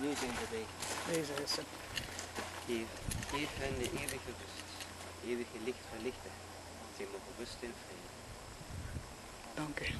nu zijn beweging. Deze is het. Hier, geef hen de eeuwige rust, eeuwige licht verlichten. Ze mogen rusten in vrede. Dank u.